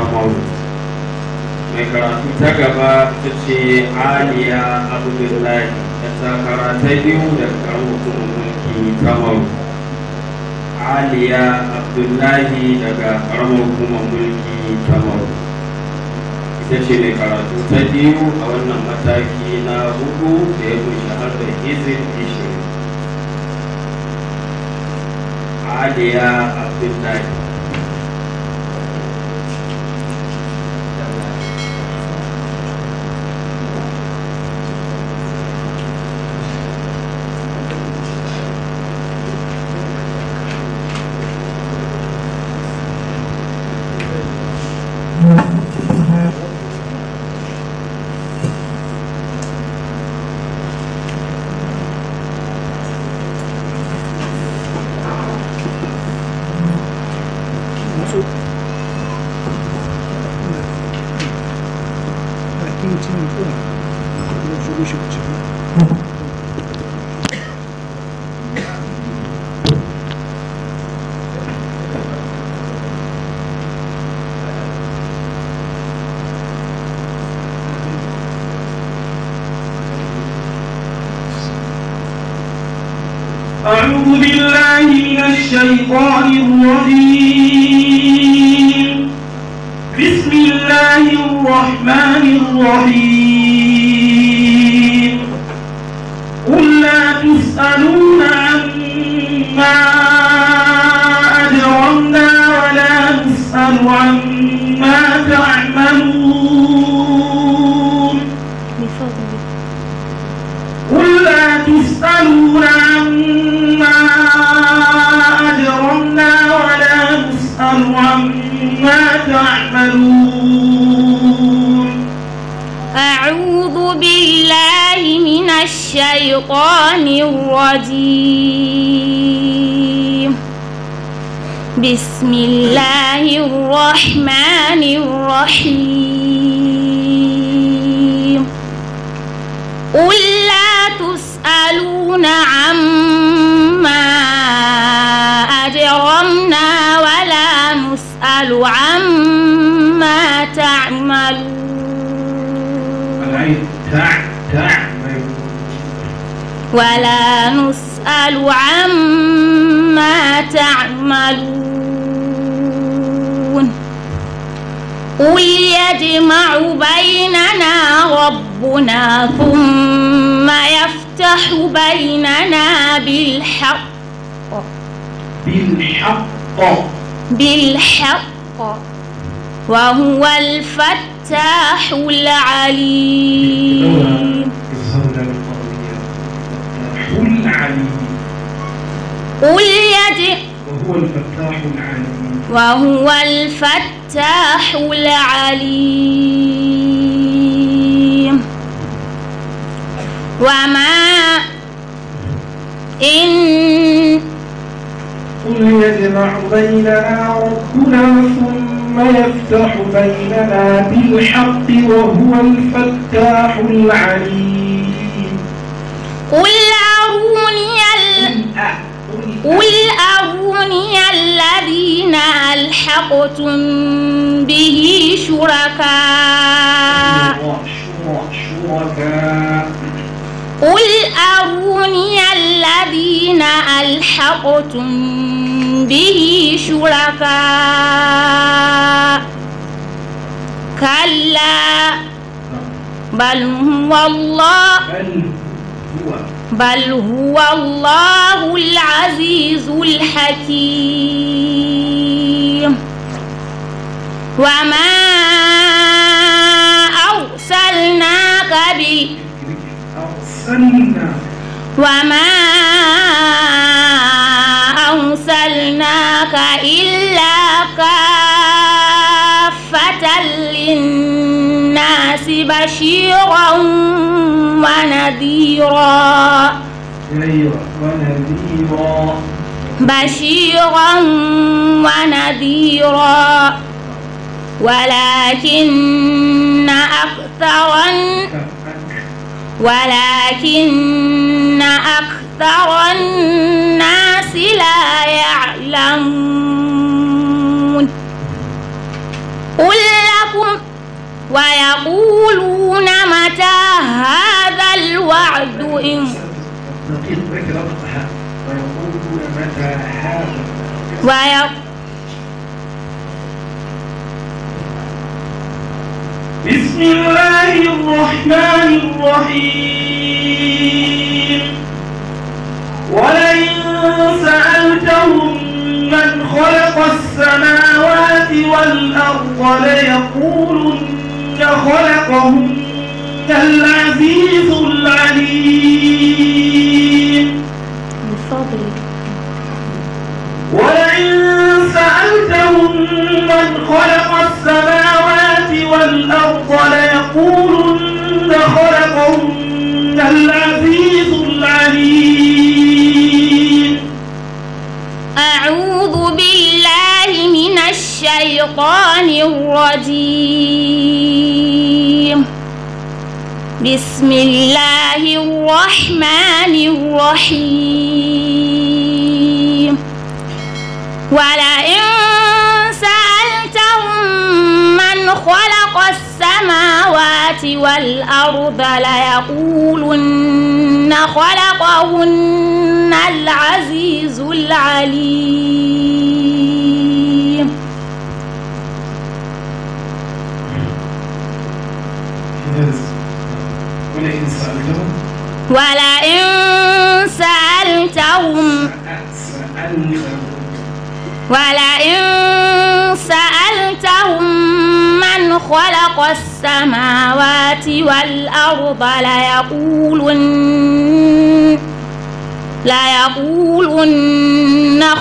kamaru mai karatu ta gaba ta ce aliya abdullahi da takara ta biyu da hukumar mulki kamaru aliya abdullahi daga karamar hukumar mulki kamaru ita ce mai karatu ta biyu a wannan mataki na huɗu da ya ƙunshi har da izin ishirin. Aliya abdullahi. أعوذ بالله من الشيطان الرجيم. بسم الله الرحمن الرحيم. قل لا تسألون عما أجرمنا ولا نسأل عما تعملون. قل لا تسألون عما نسأل عما تعملون. أعوذ بالله من الشيطان الرجيم. بسم الله الرحمن الرحيم. قل لا تسألون عما أجرمنا نسأل عما تعملون. العين تع تعمل ولا نسأل عما تعملون. قل يجمع بيننا ربنا ثم يفتح بيننا بالحق. بالحق. بالحق وهو الفتاح العليم. قل يجمع وهو الفتاح العليم وهو الفتاح العليم. وما إن قل يجمع بيننا ربنا ثم يفتح بيننا بالحق وهو الفتاح العليم. قل أروني ال... قل أروني الذين ألحقتم به شركاء. شركاء. قل أروني الذين ألحقتم به شركاء كلا بل هو الله بل هو الله العزيز الحكيم وما أرسلناك ب أرسلنا. وما أرسلناك إلا كافة للناس بشيرا ونذيرا. ونذيرا. بشيرا ونذيرا. ولكن أكثر ولكن أكثر الناس لا يعلمون. قل ويقولون متى هذا الوعد إن ويقولون متى هذا. بسم الله الرحمن الرحيم. ولئن سألتهم من خلق السماوات والأرض ليقولن خلقهن العزيز العليم. ولئن سألتهم من خلق السماوات الشيطان الرجيم. بسم الله الرحمن الرحيم. ولئن سألتهم من خلق السماوات والأرض ليقولن خلقهن العزيز العليم. ولئن سألتهم؟ ولئن سألتهم. سألتهم ولئن سألتهم من خلق السماوات والأرض ليقولن ليقولن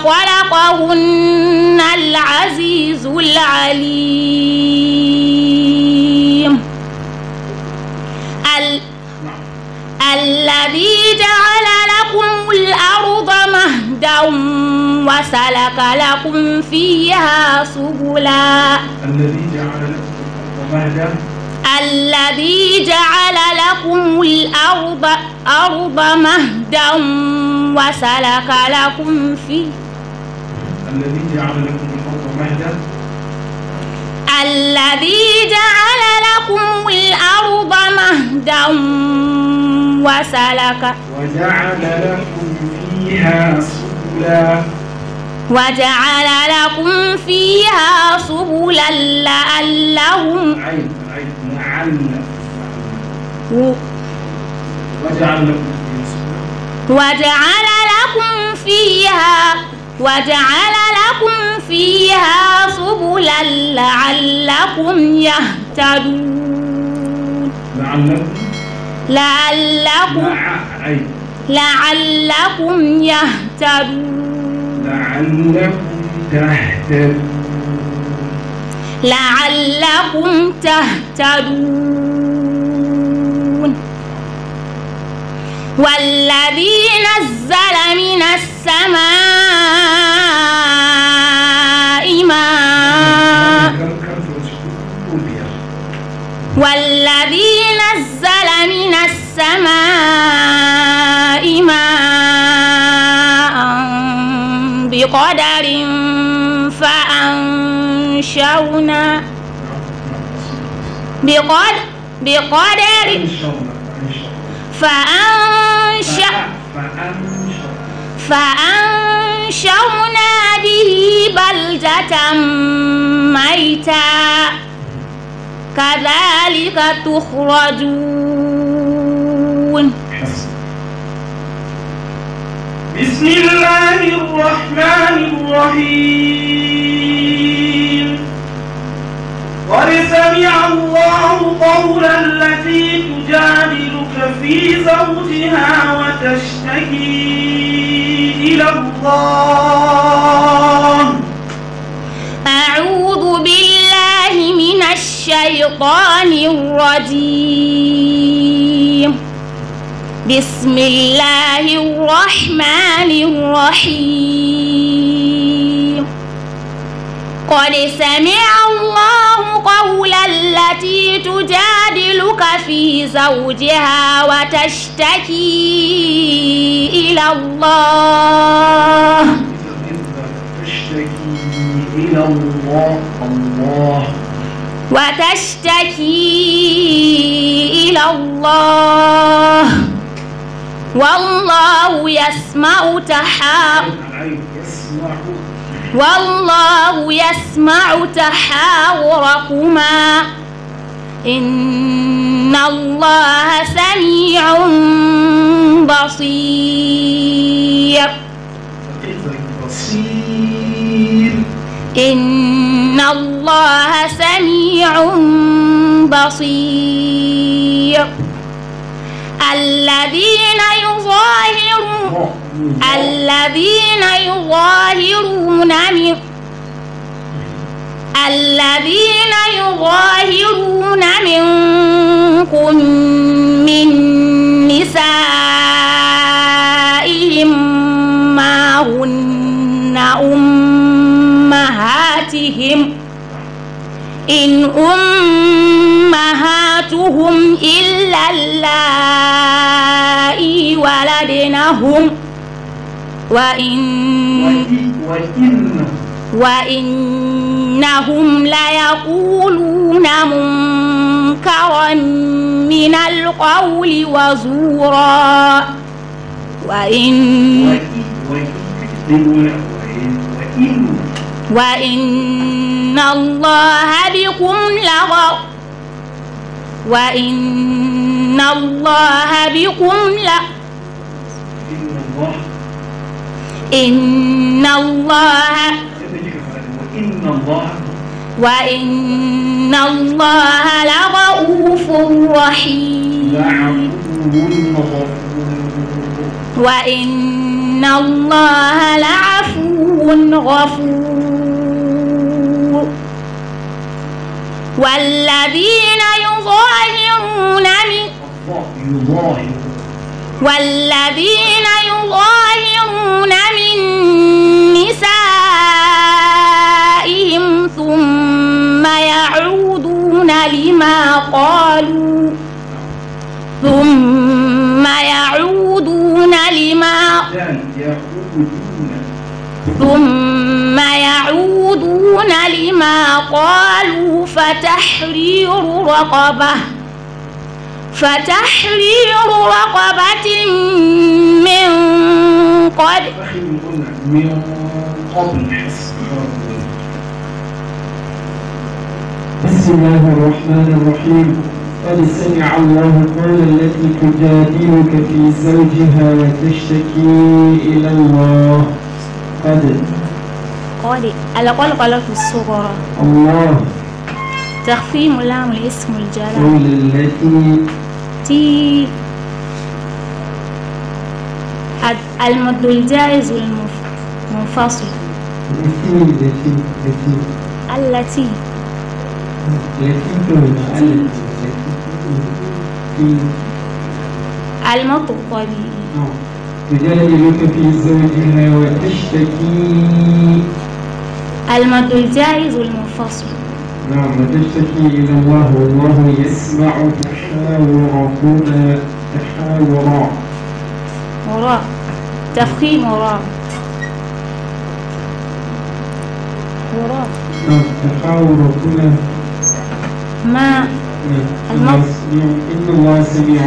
خلقهن العزيز العليم. وسلك لكم فيها سبلا. الذي جعل لكم الأرض مهدا الذي جعل لكم الأرض أرض مهدا وسلك لكم فيه الذي جعل لكم الأرض مهدا. الذي جعل لكم الأرض مهدا وسلك وجعل لكم فيها سبلا وجعل لكم فيها سبلا لعلهم عين عين وجعل لكم وجعل لكم فيها وجعل لكم فيها سبلا لعلكم يهتدون. لعلكم لعلكم لعلكم يهتدون. لعلكم تهتدون تهتدون. والذي نزل من السماء ماء. والذي نزل من السماء بقدر فأنشأنا. بقدر بقدر فأنشأ فأنشأنا به بلدة ميتا. كذلك تخرجون. بسم الله الرحمن الرحيم. قد سمع الله قول التي تجادلك في زوجها وتشتكي إلى الله. أعوذ بالله من الشيطان الرجيم. بسم الله الرحمن الرحيم. قد سمع الله قول التي تجادلك في زوجها وتشتكي إلى الله. إلى الله الله وتشتكي إلى الله. والله يسمع تحا. والله يسمع تحاوركما. إن الله سميع بصير. إن الله سميع بصير. الذين يظاهرون الذين يظاهرون من الذين يظاهرون منكم من نسائهم ما هن أمهاتهم إن أمهاتهم إلا اللائي ولدنهم. وإن وإن وإنهم ليقولون منكرا من القول وزورا. وإن وإن وإن الله بكم لغ وإن الله بكم ل. إن الله إن الله وإن الله لرؤوف رحيم. وإن الله لعفو غفور. والذين يظاهرون من والذين يظاهرون من نسائهم ثم يعودون لما قالوا ثم يعودون لما يقولون يعودون لما قالوا فتحرير رقبة فتحرير رقبة من قبل من قبل. بسم الله الرحمن الرحيم. قد سمع الله قول التي تجادلك في زوجها وتشتكي إلى الله. قد قال القلقلة الصغرى الله. تخفيم لام الاسم الجلال. التي تي المد الجائز المنفصل التي المد الطبيعي. تجادلك في زوجها وتشتكي. المد الجائز المنفصل نعم وتشتكي إلى الله والله يسمع تحاوركما تحاورا وراء. تفخيم وراء. وراء. نعم تحاوركما ما نعم. الموت. إن الله سميع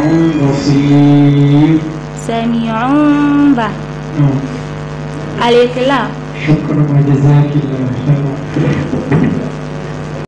بصير. سميع به. نعم. الإطلاق شكرا وجزاك الله خيرا